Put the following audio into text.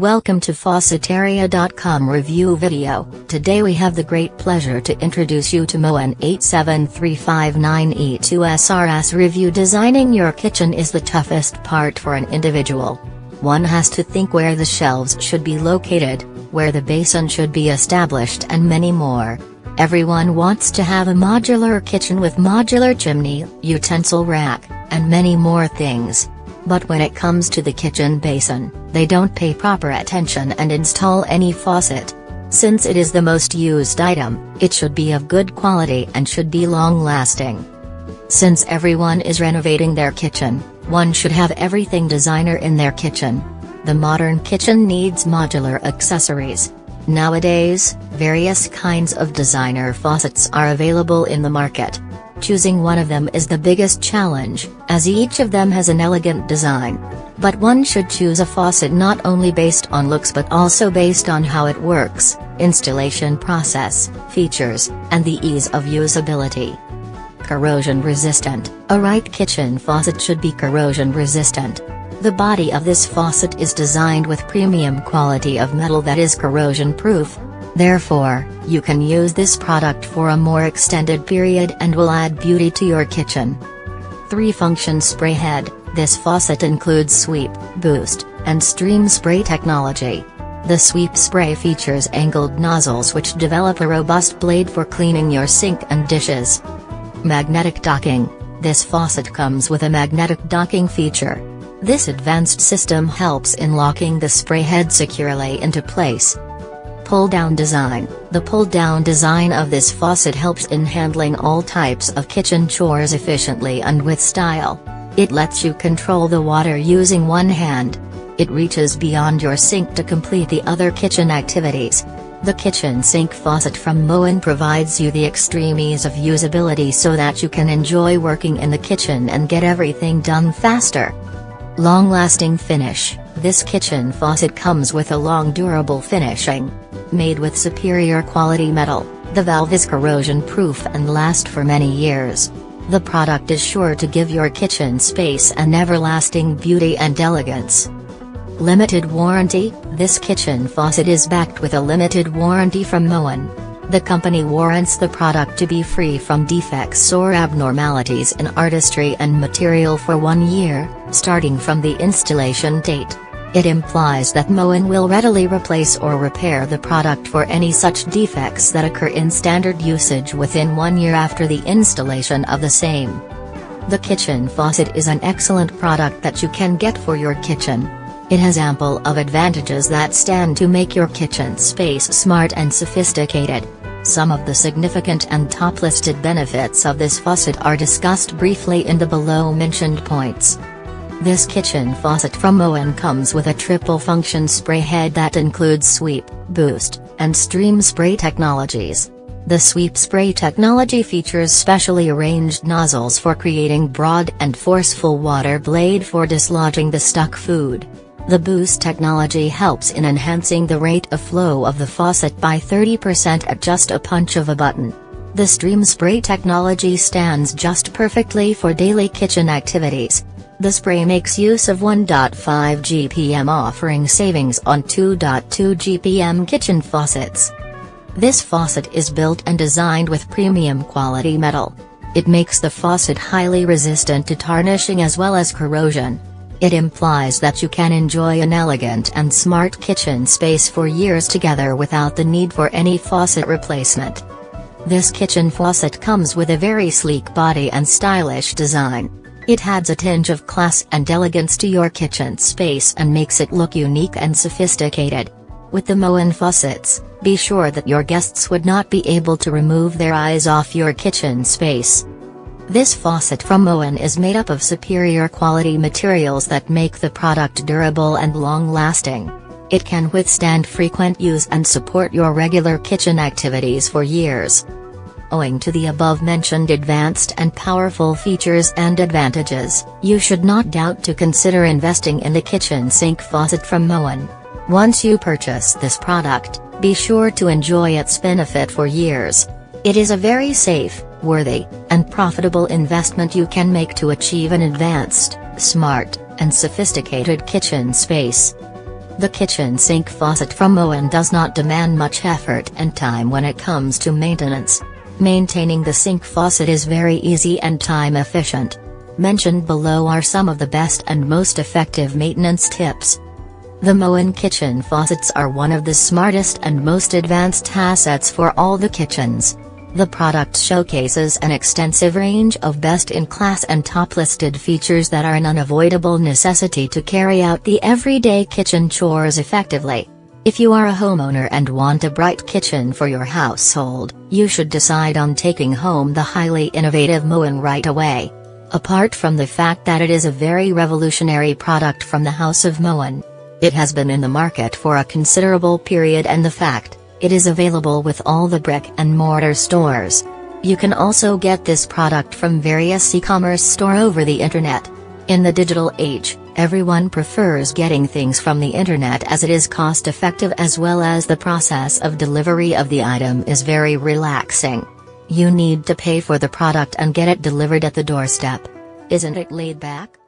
Welcome to Faucetarea.com review video. Today we have the great pleasure to introduce you to Moen 87359E2SRS review. Designing your kitchen is the toughest part for an individual. One has to think where the shelves should be located, where the basin should be established and many more. Everyone wants to have a modular kitchen with modular chimney, utensil rack, and many more things. But when it comes to the kitchen basin, they don't pay proper attention and install any faucet. Since it is the most used item, it should be of good quality and should be long-lasting. Since everyone is renovating their kitchen, one should have everything designer in their kitchen. The modern kitchen needs modular accessories. Nowadays, various kinds of designer faucets are available in the market. Choosing one of them is the biggest challenge, as each of them has an elegant design. But one should choose a faucet not only based on looks but also based on how it works, installation process, features, and the ease of usability. Corrosion resistant A right kitchen faucet should be corrosion resistant. The body of this faucet is designed with premium quality of metal that is corrosion proof, Therefore, you can use this product for a more extended period and will add beauty to your kitchen. 3-function spray head, this faucet includes sweep, boost, and stream spray technology. The sweep spray features angled nozzles which develop a robust blade for cleaning your sink and dishes. Magnetic docking, this faucet comes with a magnetic docking feature. This advanced system helps in locking the spray head securely into place, Pull-down design The pull-down design of this faucet helps in handling all types of kitchen chores efficiently and with style. It lets you control the water using one hand. It reaches beyond your sink to complete the other kitchen activities. The kitchen sink faucet from Moen provides you the extreme ease of usability so that you can enjoy working in the kitchen and get everything done faster. Long-lasting finish This kitchen faucet comes with a long durable finishing. Made with superior quality metal, the valve is corrosion proof and last for many years. The product is sure to give your kitchen space an everlasting beauty and elegance. Limited warranty This kitchen faucet is backed with a limited warranty from Moen. The company warrants the product to be free from defects or abnormalities in artistry and material for one year, starting from the installation date. It implies that Moen will readily replace or repair the product for any such defects that occur in standard usage within one year after the installation of the same. The kitchen faucet is an excellent product that you can get for your kitchen. It has ample of advantages that stand to make your kitchen space smart and sophisticated. Some of the significant and top listed benefits of this faucet are discussed briefly in the below mentioned points. This kitchen faucet from Moen comes with a triple function spray head that includes sweep, boost, and stream spray technologies. The sweep spray technology features specially arranged nozzles for creating broad and forceful water blade for dislodging the stuck food. The boost technology helps in enhancing the rate of flow of the faucet by 30% at just a punch of a button. The stream spray technology stands just perfectly for daily kitchen activities, the spray makes use of 1.5 GPM offering savings on 2.2 GPM kitchen faucets. This faucet is built and designed with premium quality metal. It makes the faucet highly resistant to tarnishing as well as corrosion. It implies that you can enjoy an elegant and smart kitchen space for years together without the need for any faucet replacement. This kitchen faucet comes with a very sleek body and stylish design. It adds a tinge of class and elegance to your kitchen space and makes it look unique and sophisticated. With the Moen faucets, be sure that your guests would not be able to remove their eyes off your kitchen space. This faucet from Moen is made up of superior quality materials that make the product durable and long-lasting. It can withstand frequent use and support your regular kitchen activities for years. Owing to the above-mentioned advanced and powerful features and advantages, you should not doubt to consider investing in the kitchen sink faucet from Moen. Once you purchase this product, be sure to enjoy its benefit for years. It is a very safe, worthy, and profitable investment you can make to achieve an advanced, smart, and sophisticated kitchen space. The kitchen sink faucet from Moen does not demand much effort and time when it comes to maintenance. Maintaining the sink faucet is very easy and time efficient. Mentioned below are some of the best and most effective maintenance tips. The Moen kitchen faucets are one of the smartest and most advanced assets for all the kitchens. The product showcases an extensive range of best-in-class and top-listed features that are an unavoidable necessity to carry out the everyday kitchen chores effectively. If you are a homeowner and want a bright kitchen for your household, you should decide on taking home the highly innovative Moen right away. Apart from the fact that it is a very revolutionary product from the House of Moen, it has been in the market for a considerable period and the fact it is available with all the brick and mortar stores. You can also get this product from various e-commerce store over the internet. In the digital age, everyone prefers getting things from the internet as it is cost effective as well as the process of delivery of the item is very relaxing. You need to pay for the product and get it delivered at the doorstep. Isn't it laid back?